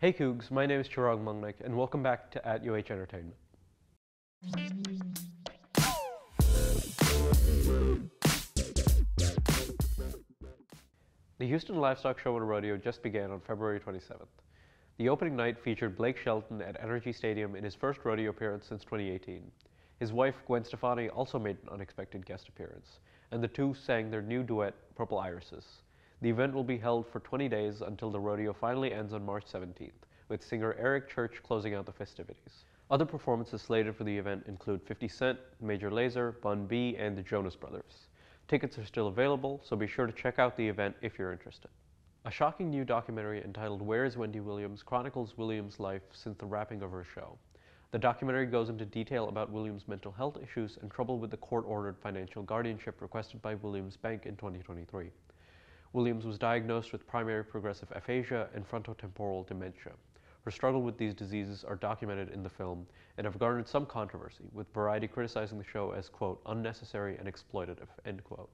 Hey Coogs, my name is Chirag Mangnaik, and welcome back to At UH Entertainment. The Houston Livestock Show and Rodeo just began on February 27th. The opening night featured Blake Shelton at NRG Stadium in his first rodeo appearance since 2018. His wife, Gwen Stefani, also made an unexpected guest appearance, and the two sang their new duet, Purple Irises. The event will be held for 20 days until the rodeo finally ends on March 17th, with singer Eric Church closing out the festivities. Other performances slated for the event include 50 Cent, Major Lazer, Bun B, and the Jonas Brothers. Tickets are still available, so be sure to check out the event if you're interested. A shocking new documentary entitled Where is Wendy Williams chronicles Williams' life since the wrapping of her show. The documentary goes into detail about Williams' mental health issues and trouble with the court-ordered financial guardianship requested by Williams Bank in 2023. Williams was diagnosed with primary progressive aphasia and frontotemporal dementia. Her struggle with these diseases are documented in the film and have garnered some controversy, with Variety criticizing the show as, quote, unnecessary and exploitative, end quote.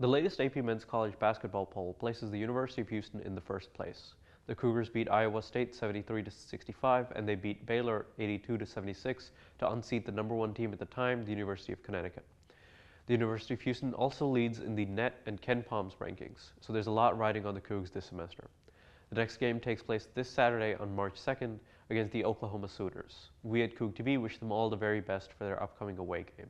The latest AP men's college basketball poll places the University of Houston in the first place. The Cougars beat Iowa State 73 to 65, and they beat Baylor 82 to 76 to unseat the number one team at the time, the University of Connecticut. The University of Houston also leads in the NET and KenPom's rankings, so there's a lot riding on the Coogs this semester. The next game takes place this Saturday on March 2nd against the Oklahoma Sooners. We at Coog TV wish them all the very best for their upcoming away game.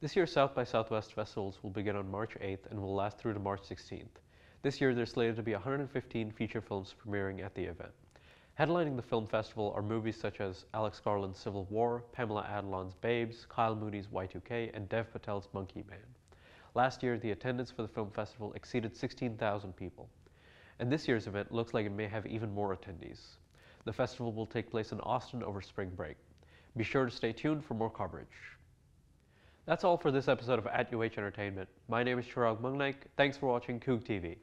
This year's South by Southwest festivals will begin on March 8th and will last through to March 16th. This year there's slated to be 115 feature films premiering at the event. Headlining the film festival are movies such as Alex Garland's Civil War, Pamela Adlon's Babes, Kyle Mooney's Y2K, and Dev Patel's Monkey Man. Last year, the attendance for the film festival exceeded 16,000 people and this year's event looks like it may have even more attendees. The festival will take place in Austin over spring break. Be sure to stay tuned for more coverage. That's all for this episode of At UH Entertainment. My name is Chirag Mangnaik. Thanks for watching Coog TV.